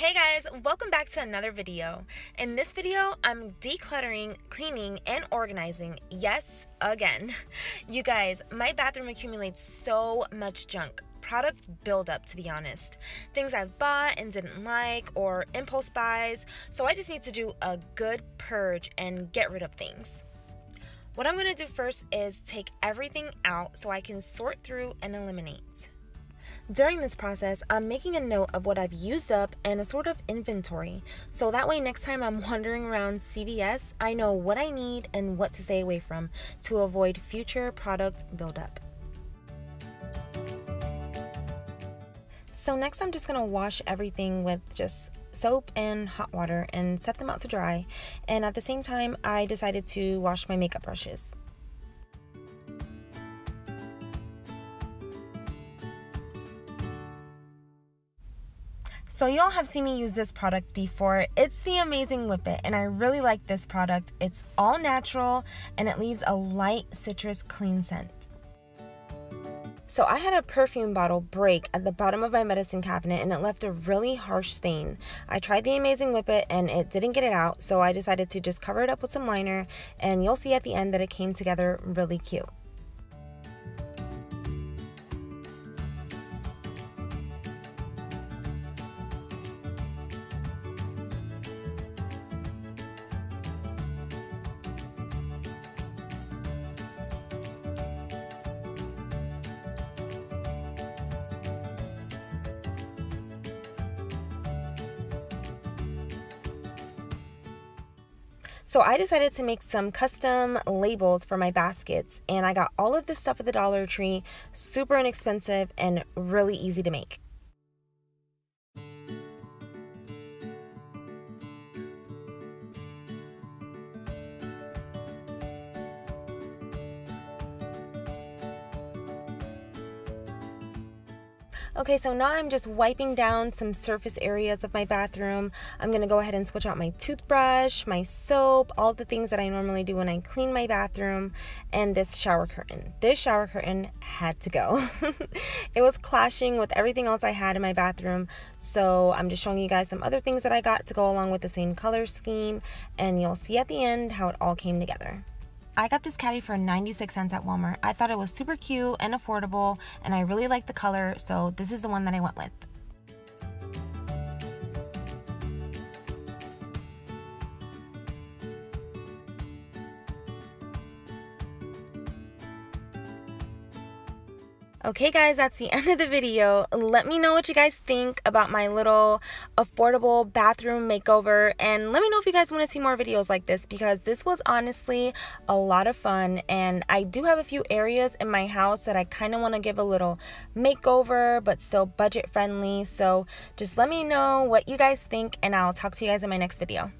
Hey guys, welcome back to another video. In this video, I'm decluttering, cleaning, and organizing. Yes, again. You guys, my bathroom accumulates so much junk. Product buildup, to be honest. Things I've bought and didn't like, or impulse buys. So I just need to do a good purge and get rid of things. What I'm gonna do first is take everything out so I can sort through and eliminate. During this process, I'm making a note of what I've used up and a sort of inventory. So that way, next time I'm wandering around CVS, I know what I need and what to stay away from to avoid future product buildup. So next I'm just gonna wash everything with just soap and hot water and set them out to dry. And at the same time, I decided to wash my makeup brushes. So y'all have seen me use this product before. It's the Amazing Whip It and I really like this product. It's all natural and it leaves a light citrus clean scent. So I had a perfume bottle break at the bottom of my medicine cabinet and it left a really harsh stain. I tried the Amazing Whip It and it didn't get it out so I decided to just cover it up with some liner and you'll see at the end that it came together really cute. So I decided to make some custom labels for my baskets and I got all of this stuff at the Dollar Tree, super inexpensive and really easy to make. Okay, so now I'm just wiping down some surface areas of my bathroom. I'm gonna go ahead and switch out my toothbrush, my soap, all the things that I normally do when I clean my bathroom, and this shower curtain. This shower curtain had to go. it was clashing with everything else I had in my bathroom, so I'm just showing you guys some other things that I got to go along with the same color scheme, and you'll see at the end how it all came together. I got this caddy for 96 cents at Walmart. I thought it was super cute and affordable, and I really liked the color, so this is the one that I went with. Okay guys, that's the end of the video. Let me know what you guys think about my little affordable bathroom makeover and let me know if you guys want to see more videos like this because this was honestly a lot of fun and I do have a few areas in my house that I kind of want to give a little makeover but still budget friendly. So just let me know what you guys think and I'll talk to you guys in my next video.